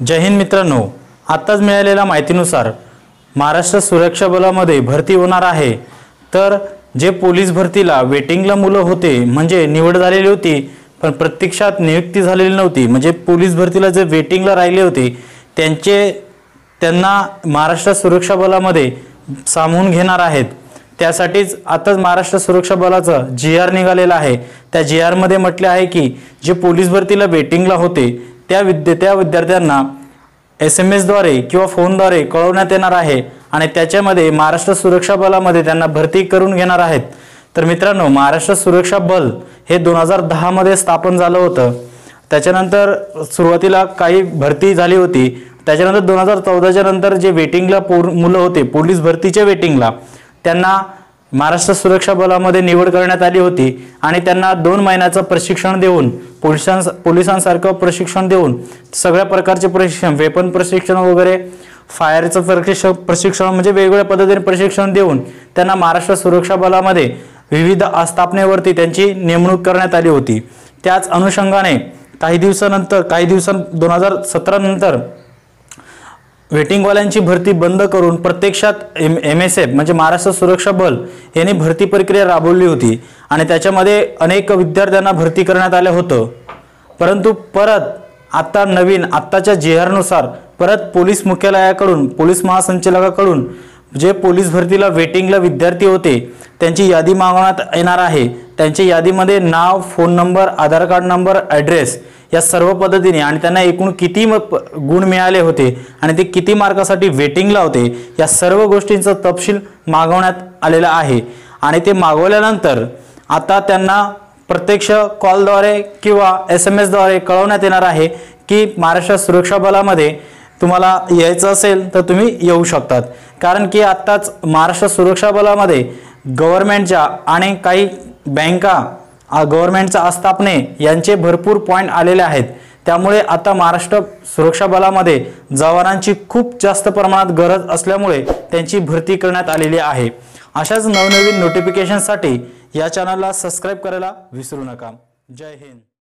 जय हिंद मित्रांनो आत्ताच मिळालेल्या माहितीनुसार महाराष्ट्र सुरक्षा बलामध्ये भरती होणार आहे. तर जे पोलीस भरतीला वेटिंगला मुलं होते म्हणजे निवड झालेली होती पण प्रत्यक्षात नियुक्ती झालेली नव्हती. म्हणजे पोलीस भरतीला जे वेटिंगला राहिले होते त्यांचे त्यांना महाराष्ट्र सुरक्षा बलामध्ये सामावून घेणार आहेत. त्यासाठीच आताच महाराष्ट्र सुरक्षा बलाचं जी आर निघालेला आहे. त्या जी आरमध्ये म्हटले आहे की जे पोलीस भरतीला वेटिंगला होते त्या विद्या त्या विद्यार्थ्यांना एस एम एसद्वारे किंवा फोनद्वारे कळवण्यात येणार आहे आणि त्याच्यामध्ये महाराष्ट्र सुरक्षा बलामध्ये त्यांना भरती करून घेणार आहेत. तर मित्रांनो महाराष्ट्र सुरक्षा बल हे दोन हजार दहामध्ये स्थापन झालं होतं. त्याच्यानंतर सुरुवातीला काही भरती झाली होती. त्याच्यानंतर दोन हजार चौदाच्या नंतर जे वेटिंगला पोर मुलं होते पोलीस भरतीच्या वेटिंगला त्यांना महाराष्ट्र सुरक्षा बलामध्ये निवड करण्यात आली होती आणि त्यांना दोन महिन्याचं प्रशिक्षण देऊन पोलिसांस पोलिसांसारखं प्रशिक्षण देऊन सगळ्या प्रकारचे प्रशिक्षण वेपन प्रशिक्षण वगैरे फायरचं प्रशिक्षण प्रशिक्षण म्हणजे वेगवेगळ्या पद्धतीने प्रशिक्षण देऊन त्यांना महाराष्ट्र सुरक्षा बलामध्ये विविध आस्थापनेवरती त्यांची नेमणूक करण्यात आली होती. त्याच अनुषंगाने काही दिवसानंतर काही दिवसां दोन हजार सतरा नंतर वेटिंगवाल्यांची भरती बंद करून प्रत्यक्षात एम एम एस एफ म्हणजे महाराष्ट्र सुरक्षा बल यांनी भरती प्रक्रिया राबवली होती आणि त्याच्यामध्ये अनेक विद्यार्थ्यांना भरती करण्यात आलं होतं. परंतु परत आत्ता नवीन आत्ताच्या जे आरनुसार परत पोलीस मुख्यालयाकडून पोलीस महासंचालकाकडून जे पोलीस भरतीला वेटिंगला विद्यार्थी होते त्यांची यादी मागवण्यात येणार आहे. त्यांच्या यादीमध्ये नाव phone number Aadhaar card number address या सर्व पद्धतीने आणि त्यांना एकूण किती म प- गुण मिळाले होते आणि ते किती मार्कासाठी वेटिंगला होते या सर्व गोष्टींचा तपशील मागवण्यात आलेला आहे. आणि ते मागवल्यानंतर आता त्यांना प्रत्यक्ष कॉलद्वारे किंवा एस एम एसद्वारे कळवण्यात येणार आहे की महाराष्ट्र सुरक्षा बलामध्ये तुम्हाला यायचं असेल तर तुम्ही येऊ शकतात. कारण की आत्ताच महाराष्ट्र सुरक्षा बलामध्ये गव्हर्नमेंटच्या आणि काही बँका गव्हर्मेंटच्या आस्थापने यांचे भरपूर पॉईंट आलेले आहेत. त्यामुळे आता महाराष्ट्र सुरक्षा बलामध्ये जवानांची खूप जास्त प्रमाणात गरज असल्यामुळे त्यांची भरती करण्यात आलेली आहे. अशाच नवनवीन नोटिफिकेशनसाठी या चॅनलला सबस्क्राईब करायला विसरू नका. जय हिंद.